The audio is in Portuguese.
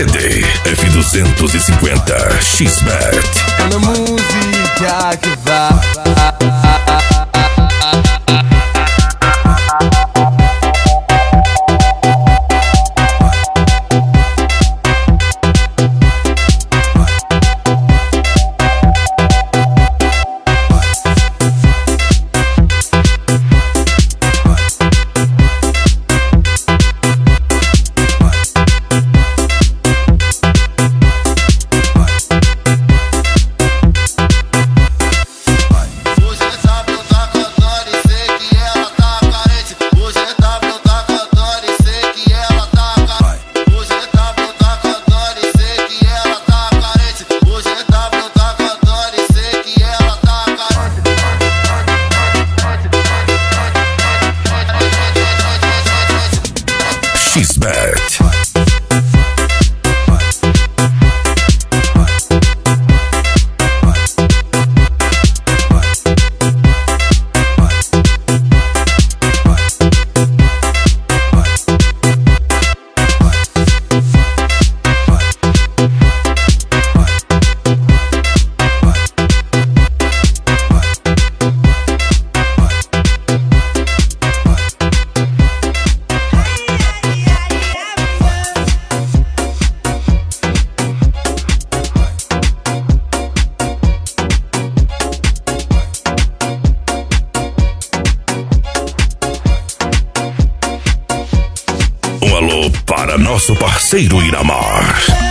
CD F250 X-Bet. É na música que vai. Kismet. para nosso parceiro Iramar.